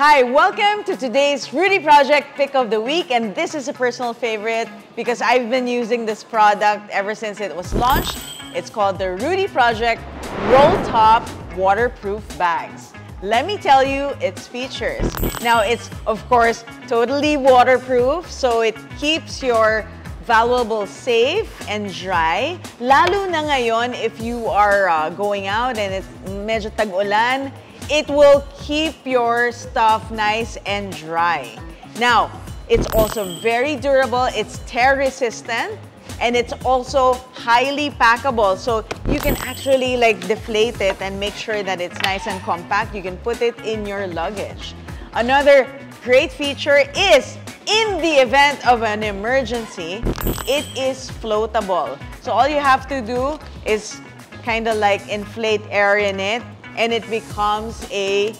Hi, welcome to today's Rudy Project Pick of the Week, and this is a personal favorite because I've been using this product ever since it was launched. It's called the Rudy Project Roll Top Waterproof Bags. Let me tell you its features. Now, it's of course totally waterproof, so it keeps your valuable safe and dry. Lalo na ngayon if you are uh, going out and it's medyo tag-ulan, it will keep your stuff nice and dry. Now, it's also very durable, it's tear resistant, and it's also highly packable. So you can actually like deflate it and make sure that it's nice and compact. You can put it in your luggage. Another great feature is in the event of an emergency, it is floatable. So all you have to do is kind of like inflate air in it and it becomes a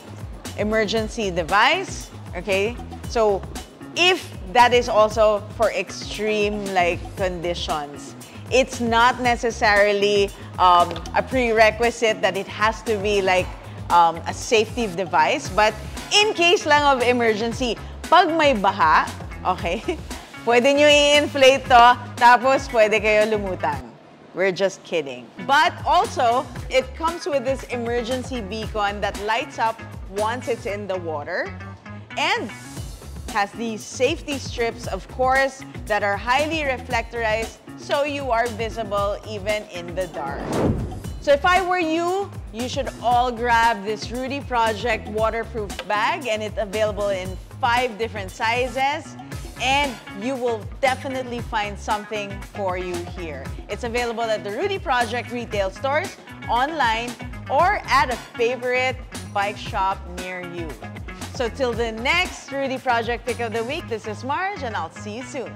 emergency device, okay? So if that is also for extreme like conditions, it's not necessarily um, a prerequisite that it has to be like um, a safety device, but in case lang of emergency, pag may baha, okay, pwede nyo i-inflate to, tapos pwede kayo lumutang. We're just kidding. But also, it comes with this emergency beacon that lights up once it's in the water and has these safety strips, of course, that are highly reflectorized so you are visible even in the dark. So if I were you, you should all grab this Rudy Project waterproof bag and it's available in five different sizes and you will definitely find something for you here. It's available at the Rudy Project retail stores, online, or at a favorite bike shop near you. So till the next Rudy Project Pick of the Week, this is Marge and I'll see you soon.